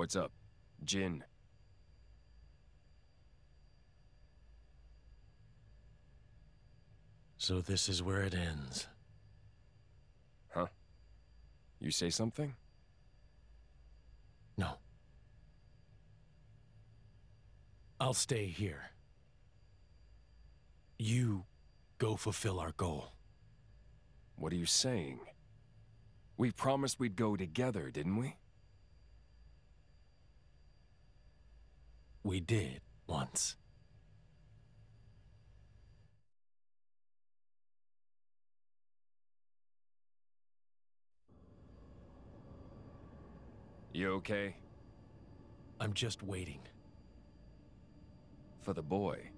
What's up? Jin. So this is where it ends. Huh? You say something? No. I'll stay here. You go fulfill our goal. What are you saying? We promised we'd go together, didn't we? We did, once. You okay? I'm just waiting. For the boy.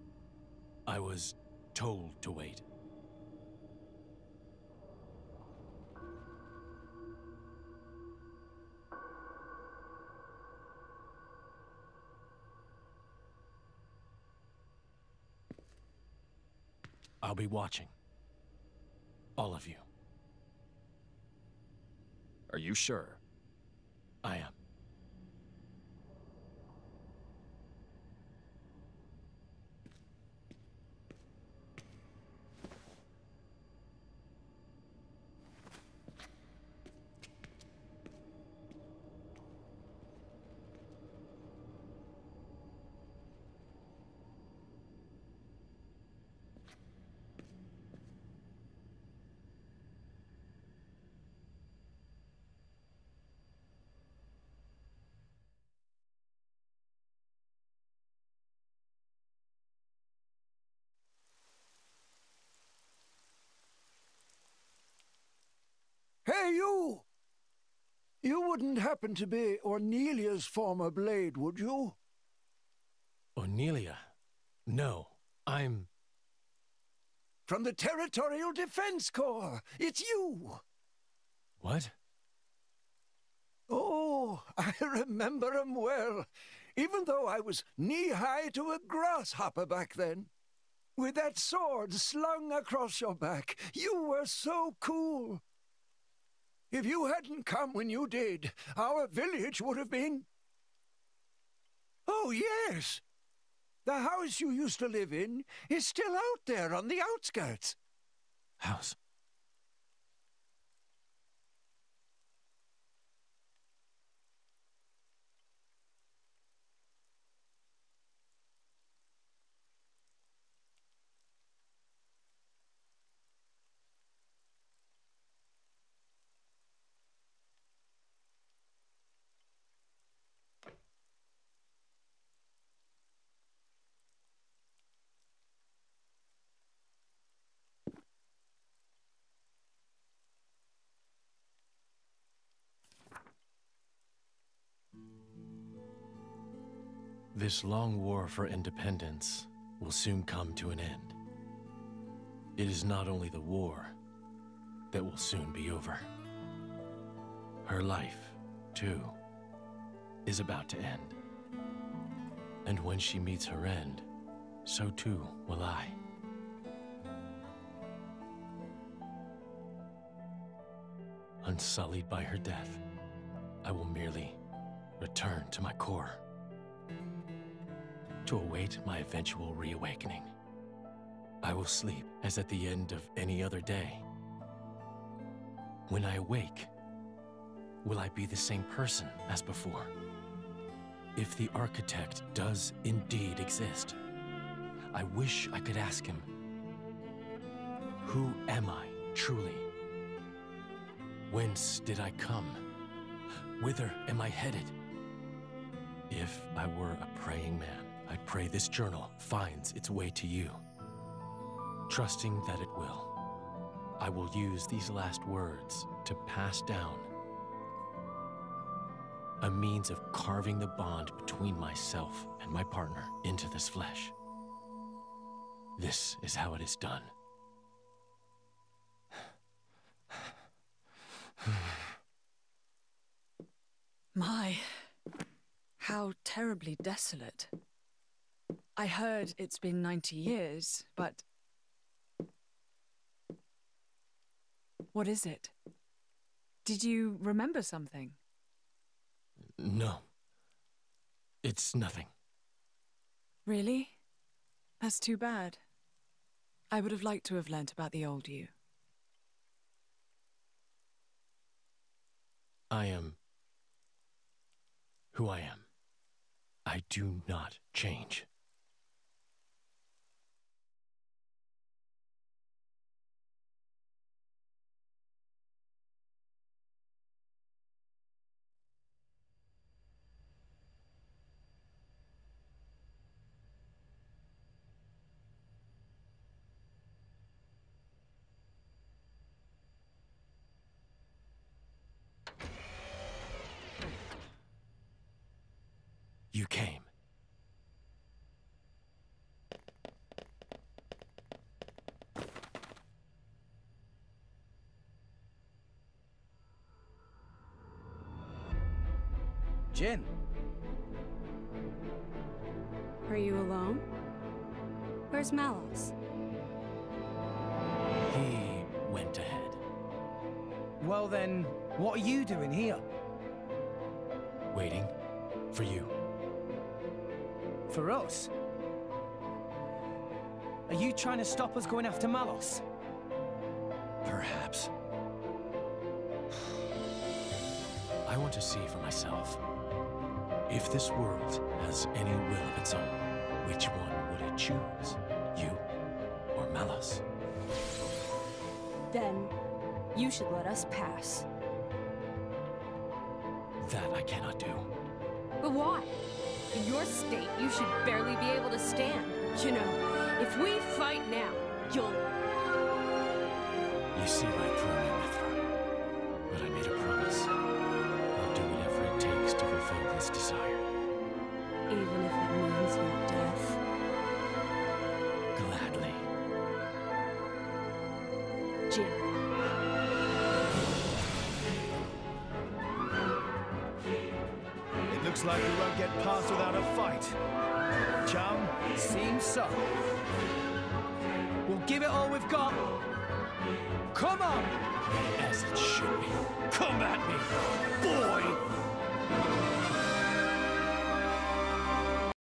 I was told to wait. I'll be watching. All of you. Are you sure? I am. You! You wouldn't happen to be Ornelia's former blade, would you? Ornelia? No, I'm... From the Territorial Defense Corps! It's you! What? Oh, I remember 'em well, even though I was knee-high to a grasshopper back then. With that sword slung across your back, you were so cool. If you hadn't come when you did, our village would have been... Oh, yes! The house you used to live in is still out there on the outskirts. House? This long war for independence will soon come to an end. It is not only the war that will soon be over. Her life, too, is about to end. And when she meets her end, so too will I. Unsullied by her death, I will merely return to my core to await my eventual reawakening. I will sleep as at the end of any other day. When I awake, will I be the same person as before? If the architect does indeed exist, I wish I could ask him, who am I, truly? Whence did I come? Whither am I headed? If I were a praying man, I pray this journal finds its way to you. Trusting that it will, I will use these last words to pass down a means of carving the bond between myself and my partner into this flesh. This is how it is done. My, how terribly desolate. I heard it's been 90 years, but. What is it? Did you remember something? No, It's nothing. Really? That's too bad. I would have liked to have learnt about the old you. I am who I am. I do not change. You came. Jin, Are you alone? Where's Malos? He went ahead. well then, what are you doing here? Waiting for you. For us? Are you trying to stop us going after Malos? Perhaps. I want to see for myself. If this world has any will of its own, which one would it choose? You or Malos? Then, you should let us pass. That I cannot do. But why? In your state, you should barely be able to stand. You know, if we fight now, you'll. You see through me, Mythra. But I made a promise. I'll do whatever it takes to fulfill this desire. Even if it means your death. Gladly. Jin. Looks like we won't get past without a fight. Chum, Seems so. We'll give it all we've got. Come on! As it should be. come at me, boy!